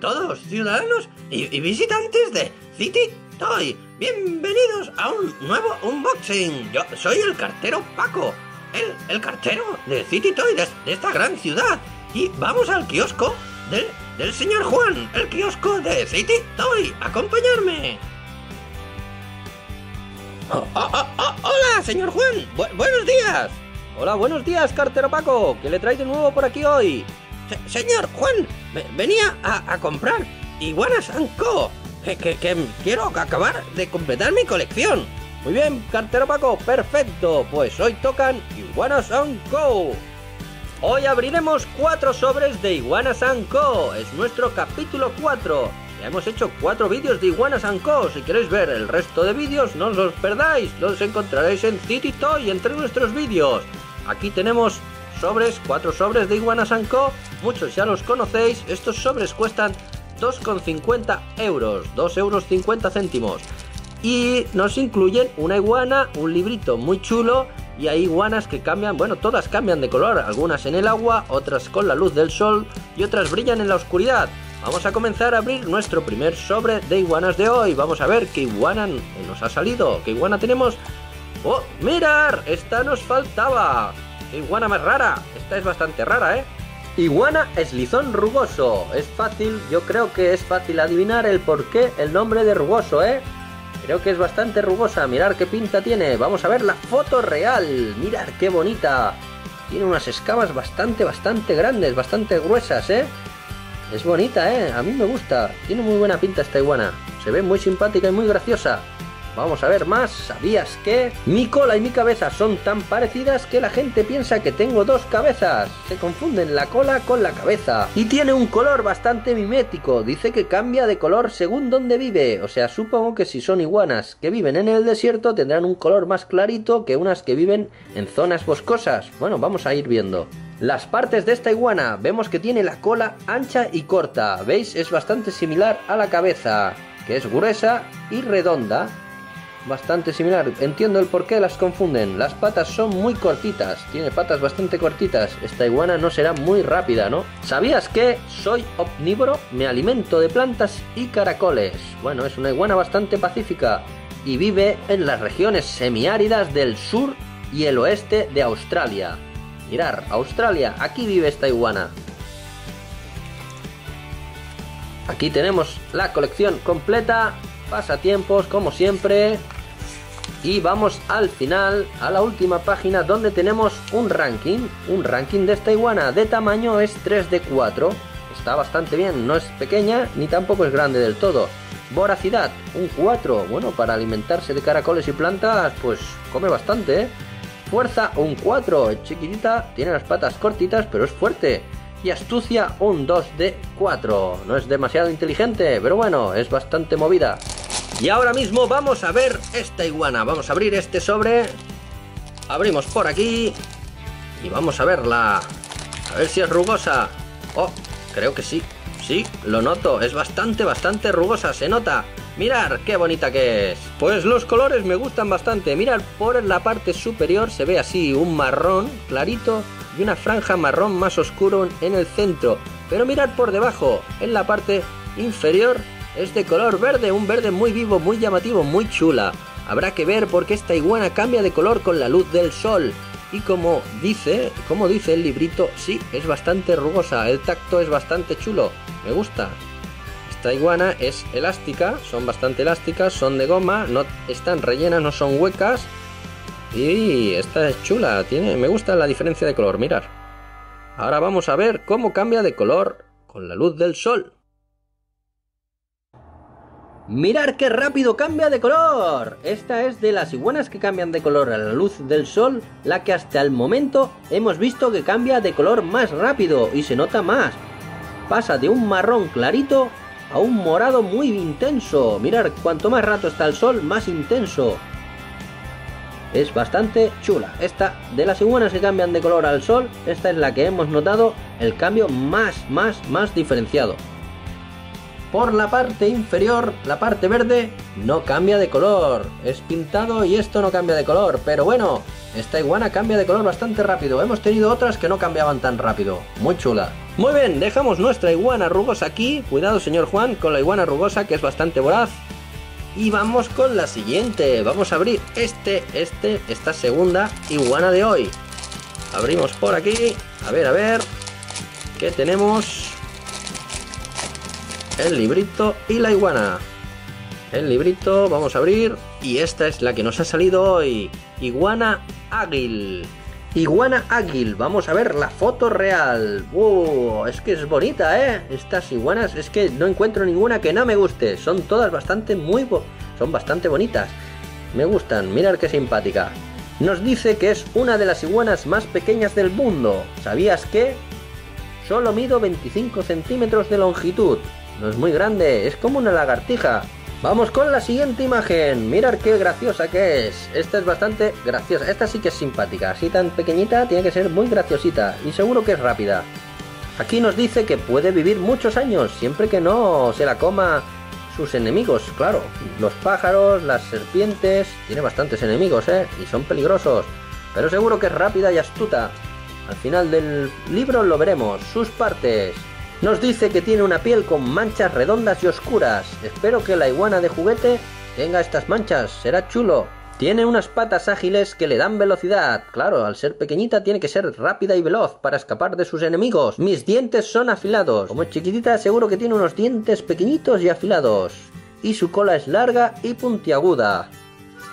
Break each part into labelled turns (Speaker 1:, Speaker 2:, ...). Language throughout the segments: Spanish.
Speaker 1: todos, ciudadanos y, visitantes de City Toy. Bienvenidos a un nuevo unboxing. Yo soy el cartero Paco, el, el cartero de City Toy de, esta gran ciudad. Y vamos al kiosco del, del señor Juan, el kiosco de City Toy. Acompañarme. Oh, oh, oh, hola, señor Juan. Bu- buenos días.
Speaker 2: Hola, buenos días, cartero Paco. ¿Qué le traes de nuevo por aquí hoy?
Speaker 1: Se- señor Juan, ve- venía a, comprar iguanas Co. Que, quiero acabar de completar mi colección.
Speaker 2: Muy bien, cartero Paco, perfecto. Pues hoy tocan Iguanas Co. Hoy abriremos cuatro sobres de Iguanas Co. Es nuestro capítulo 4. Ya hemos hecho cuatro vídeos de Iguanas Co. Si queréis ver el resto de vídeos, no os los perdáis. Los encontraréis en City Toy entre nuestros vídeos. Aquí tenemos sobres, cuatro sobres de Iguanas Co. Muchos ya los conocéis. Estos sobres cuestan 2,50 euros, 2 euros 50 céntimos. Y nos incluyen una iguana, un librito muy chulo y hay iguanas que cambian, bueno, todas cambian de color, algunas en el agua, otras con la luz del sol y otras brillan en la oscuridad. Vamos a comenzar a abrir nuestro primer sobre de iguanas de hoy. Vamos a ver qué iguana nos ha salido, qué iguana tenemos. ¡Oh, mirar! Esta nos faltaba. ¡Qué iguana más rara! Esta es bastante rara, ¿eh? Iguana eslizón rugoso. Es fácil, yo creo que es fácil adivinar el porqué, el nombre de rugoso, ¿eh? Creo que es bastante rugosa. Mirar qué pinta tiene. Vamos a ver la foto real. Mirar qué bonita. Tiene unas escamas bastante, bastante grandes, bastante gruesas, ¿eh? Es bonita, ¿eh? A mí me gusta. Tiene muy buena pinta esta iguana. Se ve muy simpática y muy graciosa. Vamos a ver más. ¿Sabías que mi cola y mi cabeza son tan parecidas que la gente piensa que tengo dos cabezas? Se confunden la cola con la cabeza. Y tiene un color bastante mimético. Dice que cambia de color según donde vive. O sea, supongo que si son iguanas que viven en el desierto tendrán un color más clarito que unas que viven en zonas boscosas. Bueno, vamos a ir viendo. Las partes de esta iguana vemos que tiene la cola ancha y corta. ¿Veis? Es bastante similar a la cabeza, que es gruesa y redonda bastante similar. Entiendo el por qué las confunden. Las patas son muy cortitas. Tiene patas bastante cortitas. Esta iguana no será muy rápida, ¿no? ¿Sabías que soy omnívoro? Me alimento de plantas y caracoles. Bueno, es una iguana bastante pacífica y vive en las regiones semiáridas del sur y el oeste de Australia. Mirar, Australia, aquí vive esta iguana. Aquí tenemos la colección completa, pasatiempos como siempre. Y vamos al final, a la última página donde tenemos un ranking, un ranking de esta iguana. De tamaño es 3 de 4. Está bastante bien, no es pequeña ni tampoco es grande del todo. Voracidad, un 4. Bueno, para alimentarse de caracoles y plantas, pues come bastante, ¿eh? Fuerza, un 4. Es chiquitita, tiene las patas cortitas, pero es fuerte. Y astucia, un 2 de 4. No es demasiado inteligente, pero bueno, es bastante movida. Y ahora mismo vamos a ver esta iguana. Vamos a abrir este sobre. Abrimos por aquí. Y vamos a verla. A ver si es rugosa. Oh, creo que sí. Sí, lo noto. Es bastante, bastante rugosa. Se nota. Mirar qué bonita que es. Pues los colores me gustan bastante. Mirar por la parte superior se ve así un marrón clarito y una franja marrón más oscuro en el centro. Pero mirad por debajo, en la parte inferior, es de color verde, un verde muy vivo, muy llamativo, muy chula. Habrá que ver por qué esta iguana cambia de color con la luz del sol. Y como dice, como dice el librito, sí, es bastante rugosa, el tacto es bastante chulo, me gusta. Esta iguana es elástica, son bastante elásticas, son de goma, no están rellenas, no son huecas. Y esta es chula, tiene, me gusta la diferencia de color, mirar. Ahora vamos a ver cómo cambia de color con la luz del sol. Mirar qué rápido cambia de color. Esta es de las iguanas que cambian de color a la luz del sol, la que hasta el momento hemos visto que cambia de color más rápido y se nota más. Pasa de un marrón clarito a un morado muy intenso. Mirar, cuanto más rato está el sol, más intenso. Es bastante chula. Esta de las iguanas que cambian de color al sol, esta es la que hemos notado el cambio más, más, más diferenciado. Por la parte inferior, la parte verde, no cambia de color. Es pintado y esto no cambia de color. Pero bueno, esta iguana cambia de color bastante rápido. Hemos tenido otras que no cambiaban tan rápido. Muy chula. Muy bien, dejamos nuestra iguana rugosa aquí. Cuidado, señor Juan, con la iguana rugosa que es bastante voraz. Y vamos con la siguiente. Vamos a abrir este, este, esta segunda iguana de hoy. Abrimos por aquí. A ver, a ver. ¿Qué tenemos? El librito y la iguana. El librito, vamos a abrir. Y esta es la que nos ha salido hoy. Iguana águil. Iguana águil, vamos a ver la foto real. ¡Wow! Es que es bonita, ¿eh? Estas iguanas, es que no encuentro ninguna que no me guste. Son todas bastante muy... son bastante bonitas. Me gustan, mirad qué simpática. Nos dice que es una de las iguanas más pequeñas del mundo. ¿Sabías que? Solo mido 25 centímetros de longitud. No es muy grande, es como una lagartija. Vamos con la siguiente imagen. Mirad qué graciosa que es. Esta es bastante graciosa. Esta sí que es simpática. Así tan pequeñita tiene que ser muy graciosita. Y seguro que es rápida. Aquí nos dice que puede vivir muchos años, siempre que no se la coma sus enemigos, claro. Los pájaros, las serpientes. Tiene bastantes enemigos, ¿eh? Y son peligrosos. Pero seguro que es rápida y astuta. Al final del libro lo veremos. Sus partes. Nos dice que tiene una piel con manchas redondas y oscuras. Espero que la iguana de juguete tenga estas manchas, será chulo. Tiene unas patas ágiles que le dan velocidad. Claro, al ser pequeñita tiene que ser rápida y veloz para escapar de sus enemigos. Mis dientes son afilados. Como es chiquitita seguro que tiene unos dientes pequeñitos y afilados. Y su cola es larga y puntiaguda.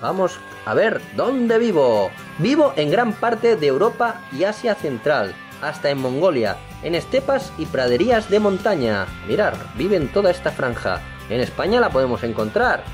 Speaker 2: Vamos a ver dónde vivo. Vivo en gran parte de Europa y Asia Central hasta en Mongolia, en estepas y praderías de montaña. Mirar, vive en toda esta franja. En España la podemos encontrar.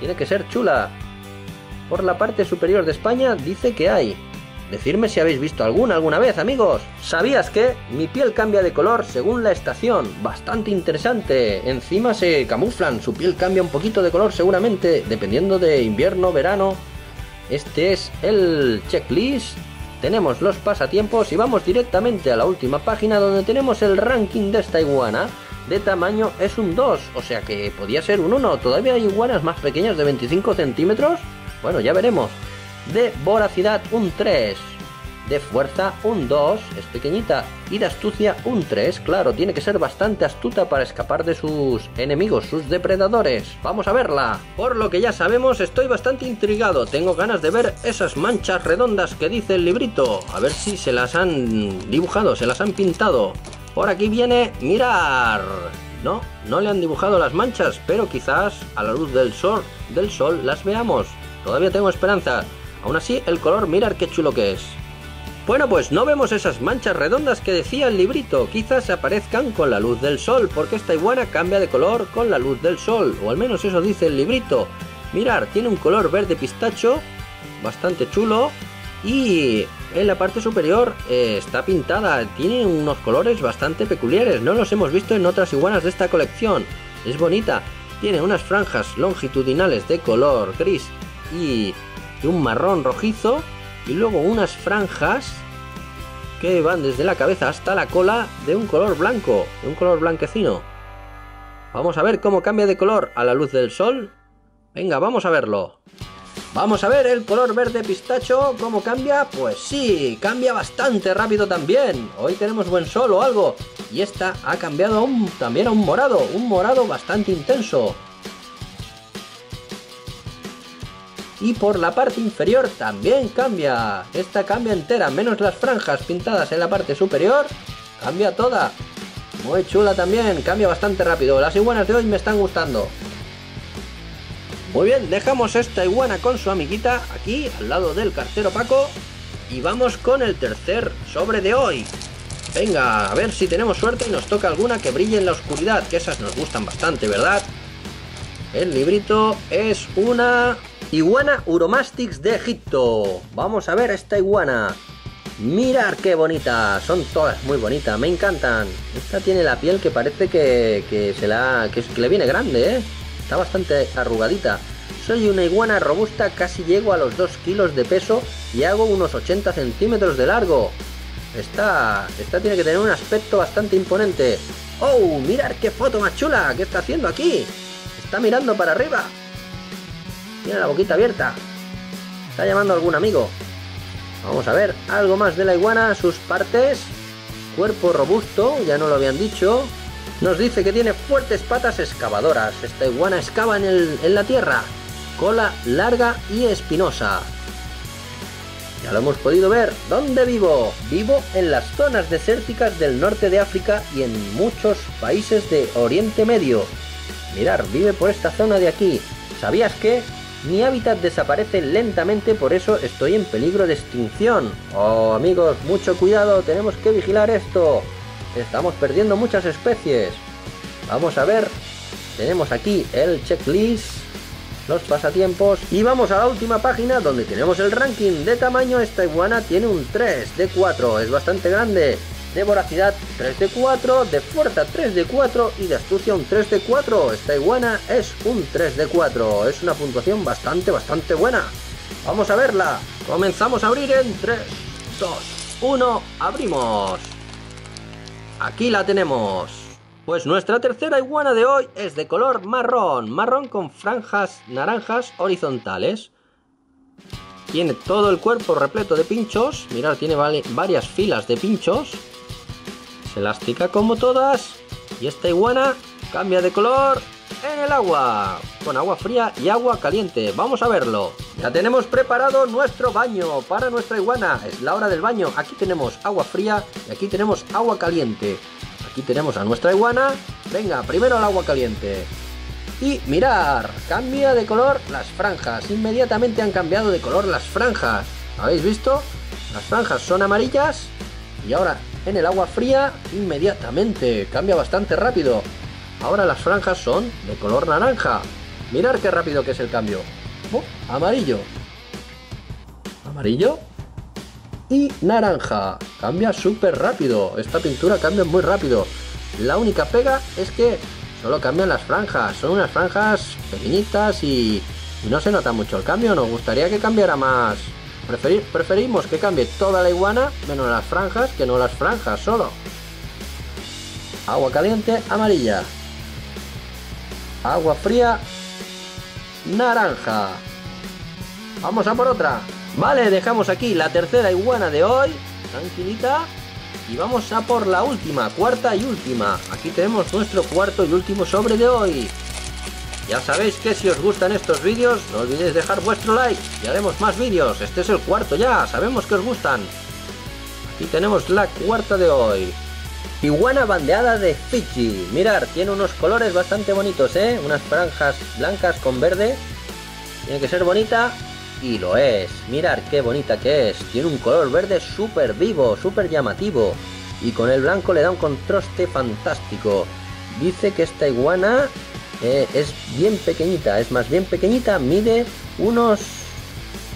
Speaker 2: Tiene que ser chula. Por la parte superior de España dice que hay. Decidme si habéis visto alguna alguna vez, amigos. ¿Sabías que mi piel cambia de color según la estación? Bastante interesante. Encima se camuflan, su piel cambia un poquito de color seguramente, dependiendo de invierno, verano. Este es el checklist tenemos los pasatiempos y vamos directamente a la última página donde tenemos el ranking de esta iguana. De tamaño es un 2, o sea que podía ser un 1. Todavía hay iguanas más pequeñas de 25 centímetros. Bueno, ya veremos. De voracidad un 3 de fuerza un 2, es pequeñita, y de astucia un 3, claro, tiene que ser bastante astuta para escapar de sus enemigos, sus depredadores. Vamos a verla. Por lo que ya sabemos, estoy bastante intrigado, tengo ganas de ver esas manchas redondas que dice el librito, a ver si se las han dibujado, se las han pintado. Por aquí viene mirar. No, no le han dibujado las manchas, pero quizás a la luz del sol, del sol las veamos. Todavía tengo esperanza. Aún así, el color, mirar qué chulo que es. Bueno, pues no vemos esas manchas redondas que decía el librito, quizás aparezcan con la luz del sol, porque esta iguana cambia de color con la luz del sol, o al menos eso dice el librito. Mirar, tiene un color verde pistacho, bastante chulo, y en la parte superior eh, está pintada, tiene unos colores bastante peculiares, no los hemos visto en otras iguanas de esta colección. Es bonita, tiene unas franjas longitudinales de color gris y un marrón rojizo y luego unas franjas que van desde la cabeza hasta la cola de un color blanco, de un color blanquecino. Vamos a ver cómo cambia de color a la luz del sol. Venga, vamos a verlo. Vamos a ver el color verde pistacho, cómo cambia. Pues sí, cambia bastante rápido también. Hoy tenemos buen sol o algo. Y esta ha cambiado también a un morado, un morado bastante intenso. Y por la parte inferior también cambia. Esta cambia entera, menos las franjas pintadas en la parte superior, cambia toda. Muy chula también, cambia bastante rápido. Las iguanas de hoy me están gustando. Muy bien, dejamos esta iguana con su amiguita aquí al lado del cartero Paco y vamos con el tercer sobre de hoy. Venga, a ver si tenemos suerte y nos toca alguna que brille en la oscuridad, que esas nos gustan bastante, ¿verdad? El librito es una Iguana Uromastix de Egipto. Vamos a ver esta iguana. Mirar qué bonita. Son todas muy bonitas. Me encantan. Esta tiene la piel que parece que, se la, que, le viene grande, ¿eh? Está bastante arrugadita. Soy una iguana robusta, casi llego a los 2 kilos de peso y hago unos 80 centímetros de largo. Esta, esta tiene que tener un aspecto bastante imponente. ¡Oh! Mirar qué foto más chula! ¿Qué está haciendo aquí? Está mirando para arriba. Tiene la boquita abierta. Está llamando a algún amigo. Vamos a ver algo más de la iguana, sus partes. Cuerpo robusto, ya no lo habían dicho. Nos dice que tiene fuertes patas excavadoras. Esta iguana excava en, la tierra. Cola larga y espinosa. Ya lo hemos podido ver. ¿Dónde vivo? Vivo en las zonas desérticas del norte de África y en muchos países de Oriente Medio. Mirar, vive por esta zona de aquí. ¿Sabías que? Mi hábitat desaparece lentamente, por eso estoy en peligro de extinción. Oh, amigos, mucho cuidado, tenemos que vigilar esto. Estamos perdiendo muchas especies. Vamos a ver. Tenemos aquí el checklist, los pasatiempos y vamos a la última página donde tenemos el ranking de tamaño. Esta iguana tiene un 3 de 4, es bastante grande de voracidad 3 de 4, de fuerza 3 de 4 y de astucia un 3 de 4. Esta iguana es un 3 de 4. Es una puntuación bastante, bastante buena. Vamos a verla. Comenzamos a abrir en 3, 2, 1. Abrimos. Aquí la tenemos. Pues nuestra tercera iguana de hoy es de color marrón, marrón con franjas naranjas horizontales. Tiene todo el cuerpo repleto de pinchos, mirad, tiene varias filas de pinchos elástica como todas. Y esta iguana cambia de color en el agua, con agua fría y agua caliente. Vamos a verlo. Ya tenemos preparado nuestro baño para nuestra iguana. Es la hora del baño. Aquí tenemos agua fría y aquí tenemos agua caliente. Aquí tenemos a nuestra iguana. Venga, primero el agua caliente. Y mirar, cambia de color las franjas. Inmediatamente han cambiado de color las franjas. ¿Habéis visto? Las franjas son amarillas y ahora en el agua fría inmediatamente, cambia bastante rápido. Ahora las franjas son de color naranja. Mirar qué rápido que es el cambio. Oh, amarillo. Amarillo. Y naranja. Cambia súper rápido. Esta pintura cambia muy rápido. La única pega es que solo cambian las franjas. Son unas franjas pequeñitas y, y no se nota mucho el cambio. Nos gustaría que cambiara más, preferimos que cambie toda la iguana, menos las franjas, que no las franjas solo. Agua caliente, amarilla. Agua fría, naranja. Vamos a por otra. Vale, dejamos aquí la tercera iguana de hoy. Tranquilita. Y vamos a por la última, cuarta y última. Aquí tenemos nuestro cuarto y último sobre de hoy. Ya sabéis que si os gustan estos vídeos, no olvidéis dejar vuestro like y haremos más vídeos. Este es el cuarto ya, sabemos que os gustan. Aquí tenemos la cuarta de hoy. Iguana bandeada de Fiji. Mirar, tiene unos colores bastante bonitos, ¿eh? Unas franjas blancas con verde. Tiene que ser bonita y lo es. Mirar qué bonita que es. Tiene un color verde súper vivo, súper llamativo. Y con el blanco le da un contraste fantástico. Dice que esta iguana eh, es bien pequeñita, es más bien pequeñita, mide unos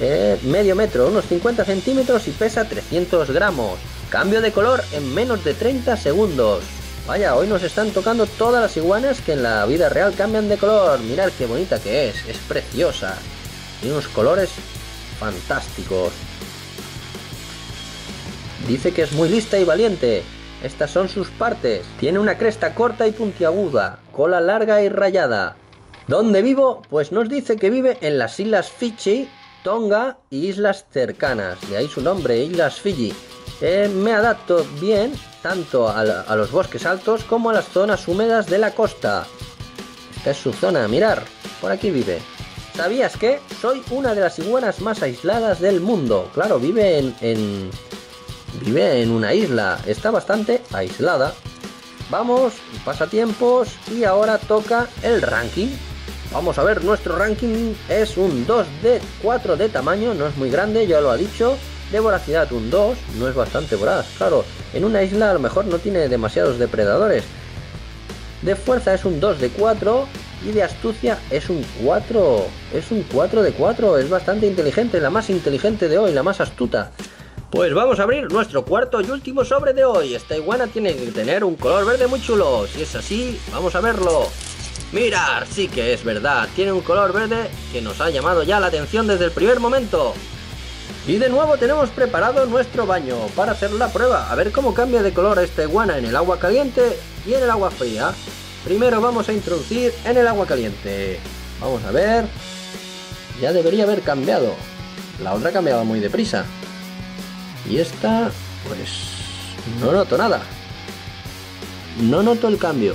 Speaker 2: eh, medio metro, unos 50 centímetros y pesa 300 gramos. Cambio de color en menos de 30 segundos. Vaya, hoy nos están tocando todas las iguanas que en la vida real cambian de color. Mirad qué bonita que es, es preciosa. Tiene unos colores fantásticos. Dice que es muy lista y valiente. Estas son sus partes. Tiene una cresta corta y puntiaguda, cola larga y rayada. ¿Dónde vivo? Pues nos dice que vive en las islas Fiji, Tonga y islas cercanas. De ahí su nombre, Islas Fiji. Eh, me adapto bien tanto a, los bosques altos como a las zonas húmedas de la costa. Esta es su zona, mirar, por aquí vive. ¿Sabías que? Soy una de las iguanas más aisladas del mundo. Claro, vive en Vive en una isla, está bastante aislada. Vamos, pasatiempos y ahora toca el ranking. Vamos a ver, nuestro ranking es un 2 de 4 de tamaño, no es muy grande, ya lo ha dicho. De voracidad un 2, no es bastante voraz, claro. En una isla a lo mejor no tiene demasiados depredadores. De fuerza es un 2 de 4 y de astucia es un 4. Es un 4 de 4, es bastante inteligente, la más inteligente de hoy, la más astuta. Pues vamos a abrir nuestro cuarto y último sobre de hoy. Esta iguana tiene que tener un color verde muy chulo. Si es así, vamos a verlo. Mirar, sí que es verdad. Tiene un color verde que nos ha llamado ya la atención desde el primer momento. Y de nuevo tenemos preparado nuestro baño para hacer la prueba. A ver cómo cambia de color esta iguana en el agua caliente y en el agua fría. Primero vamos a introducir en el agua caliente. Vamos a ver. Ya debería haber cambiado. La otra cambiaba muy deprisa. Y esta, pues no noto nada. No noto el cambio.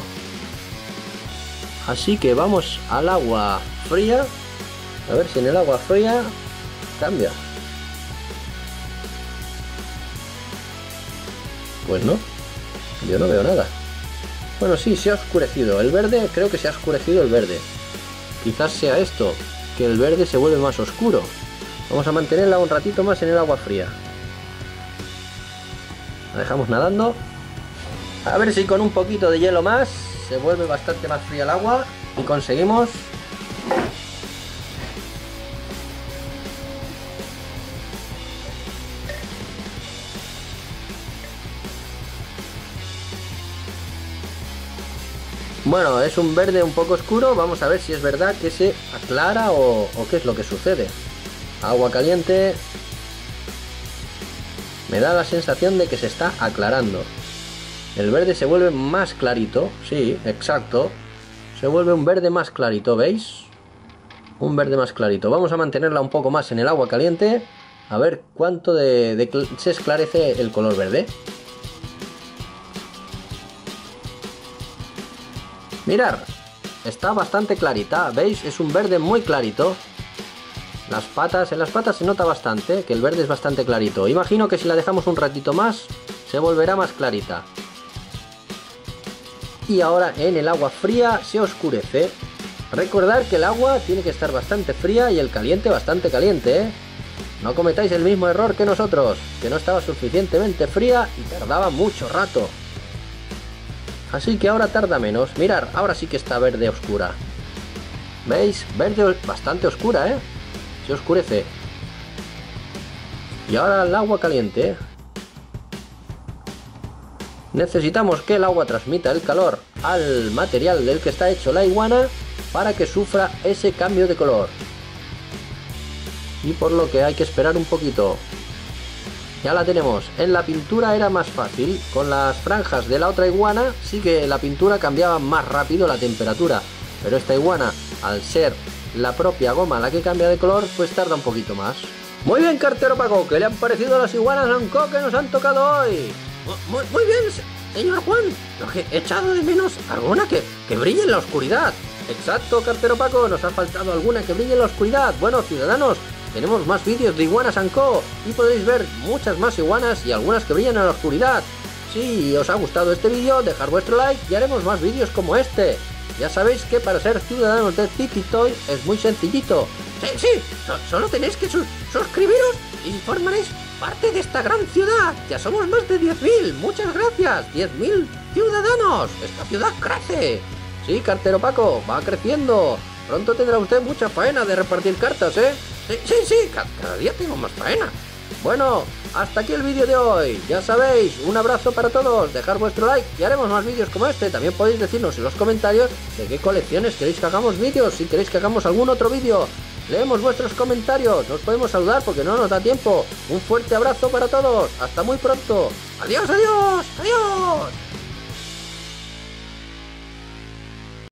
Speaker 2: Así que vamos al agua fría. A ver si en el agua fría cambia. Pues no. Yo no veo nada. Bueno, sí, se ha oscurecido. El verde, creo que se ha oscurecido el verde. Quizás sea esto, que el verde se vuelve más oscuro. Vamos a mantenerla un ratito más en el agua fría. La dejamos nadando. A ver si con un poquito de hielo más se vuelve bastante más fría el agua y conseguimos Bueno, es un verde un poco oscuro. Vamos a ver si es verdad que se aclara o, o qué es lo que sucede. Agua caliente. Me da la sensación de que se está aclarando. El verde se vuelve más clarito. Sí, exacto. Se vuelve un verde más clarito, ¿veis? Un verde más clarito. Vamos a mantenerla un poco más en el agua caliente. A ver cuánto de, se esclarece el color verde. Mirar, está bastante clarita, ¿veis? Es un verde muy clarito. Las patas, en las patas se nota bastante, que el verde es bastante clarito. Imagino que si la dejamos un ratito más, se volverá más clarita. Y ahora en el agua fría se oscurece. Recordar que el agua tiene que estar bastante fría y el caliente bastante caliente, ¿eh? No cometáis el mismo error que nosotros, que no estaba suficientemente fría y tardaba mucho rato. Así que ahora tarda menos. Mirar, ahora sí que está verde oscura. ¿Veis? Verde bastante oscura, ¿eh? Se oscurece. Y ahora el agua caliente. Necesitamos que el agua transmita el calor al material del que está hecho la iguana para que sufra ese cambio de color. Y por lo que hay que esperar un poquito. Ya la tenemos. En la pintura era más fácil. Con las franjas de la otra iguana sí que la pintura cambiaba más rápido la temperatura. Pero esta iguana, al ser la propia goma la que cambia de color, pues tarda un poquito más. Muy bien, cartero Paco, ¿qué le han parecido las iguanas Anco que nos han tocado hoy?
Speaker 1: Muy, muy bien, señor Juan. Lo que he echado de menos alguna que, que brille en la oscuridad.
Speaker 2: Exacto, cartero Paco, nos ha faltado alguna que brille en la oscuridad. Bueno, ciudadanos, tenemos más vídeos de Iguanas Co. y podéis ver muchas más iguanas y algunas que brillan en la oscuridad. Si os ha gustado este vídeo, dejar vuestro like y haremos más vídeos como este. Ya sabéis que para ser ciudadanos de City Toy es muy sencillito.
Speaker 1: Sí, sí, solo tenéis que suscribiros y formaréis parte de esta gran ciudad. Ya somos más de 10.000, muchas gracias, 10.000 ciudadanos. Esta ciudad crece.
Speaker 2: Sí, cartero Paco, va creciendo. Pronto tendrá usted mucha faena de repartir cartas, ¿eh?
Speaker 1: Sí, sí, sí, cada día tengo más faena.
Speaker 2: Bueno, hasta aquí el vídeo de hoy. Ya sabéis, un abrazo para todos, dejar vuestro like y haremos más vídeos como este. También podéis decirnos en los comentarios de qué colecciones queréis que hagamos vídeos, si queréis que hagamos algún otro vídeo. Leemos vuestros comentarios, nos podemos saludar porque no nos da tiempo. Un fuerte abrazo para todos, hasta muy pronto.
Speaker 1: Adiós, adiós, adiós.